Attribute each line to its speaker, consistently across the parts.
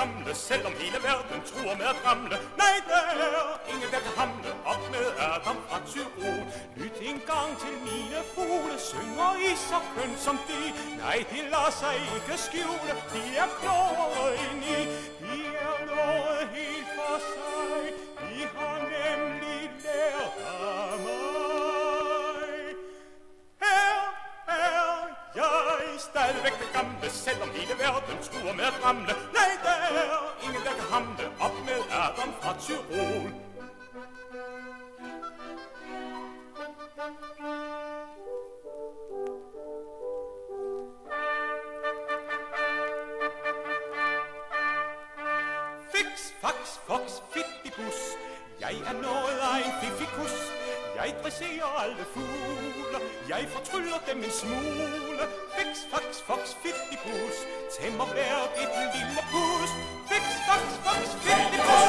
Speaker 1: gamle, selvom hele verden tror med at ramle. Nej, der er ingen, der kan hamle op med Adam fra Tyrol. Lyt en gang til mine fugle, synger I så køn som de. Nej, de lader sig ikke skjule, de er klogere end I. De stadigvæk det gamle, selvom hele verden truer med at ramle. Nej, der er ingen, der kan hamle op med Adam fra Tyrol. Fix, fax, fox, fittibus. Jeg er noget af en fifikus. Jeg dresserer alle fugle. Jeg fortryller dem en smule fox, fax, i bus, Tæmmer hvert et lille pus. Fix, fox, fox,
Speaker 2: fidt i
Speaker 3: bus.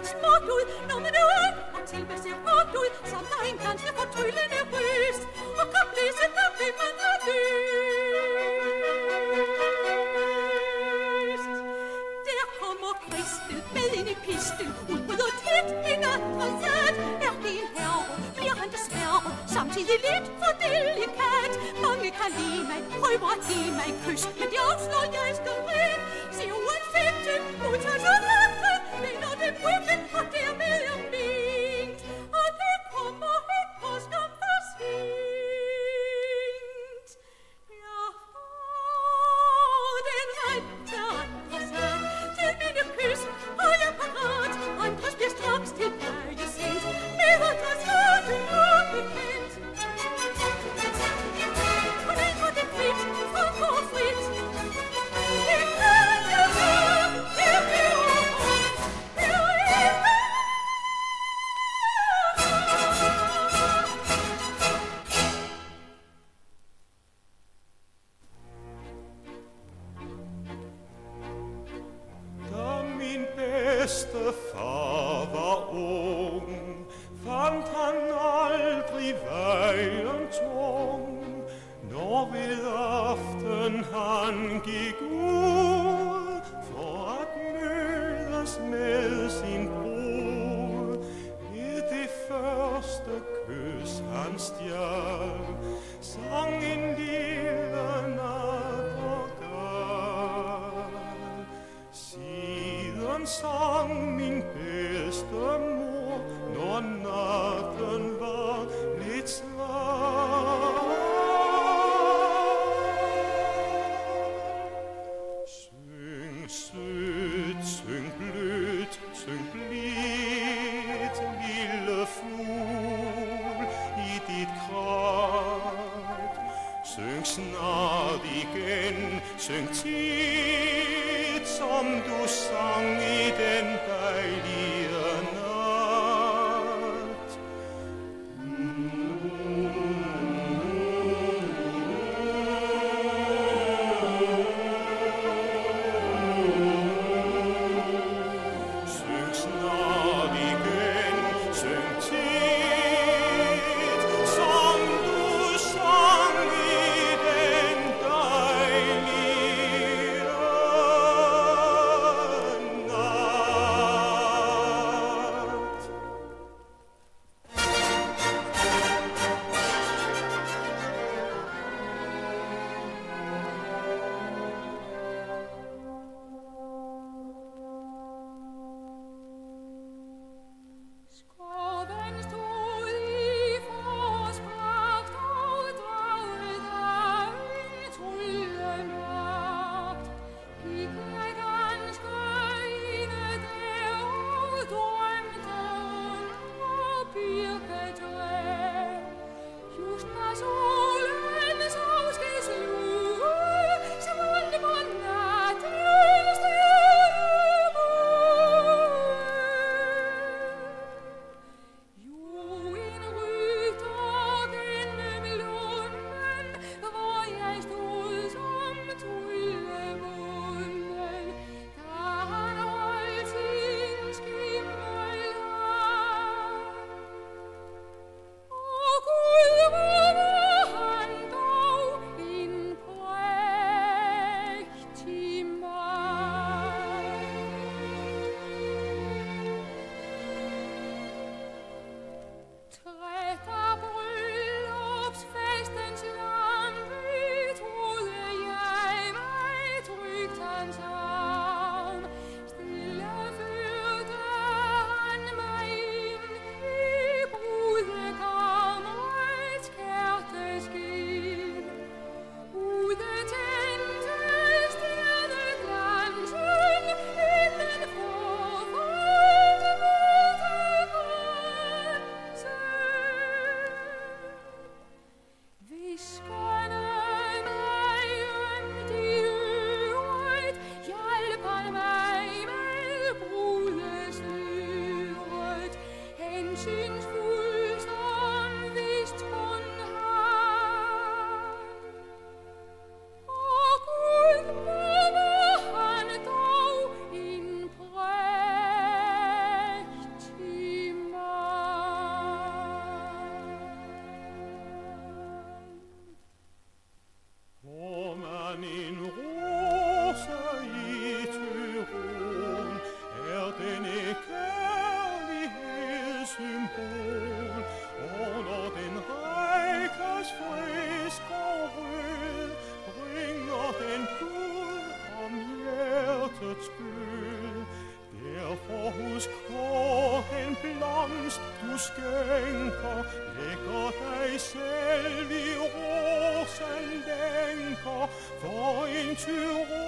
Speaker 3: Ikke småt ud, når man er ung og til med ser godt ud, som der en ganske fortryllende ryst. Og kan blæse, der vil man have lyst. Der kommer Kristel med ind i pisten, udbryder tit en sat. Er det en herre, bliver han desværre samtidig lidt for delikat. Mange kan lide mig, prøver at give mig kys, men det afslår, jeg skal ren. Se uansigten, modtager så magten,
Speaker 2: aften han gik ud for at mødes med sin bror, ved det første kys han stjal, sang en lille nattergal. Siden sang min komm, du Song, idem sunshine. Skyld. Derfor husk på blomst, du skænker, lægger dig selv i rosen lænker, for en tyro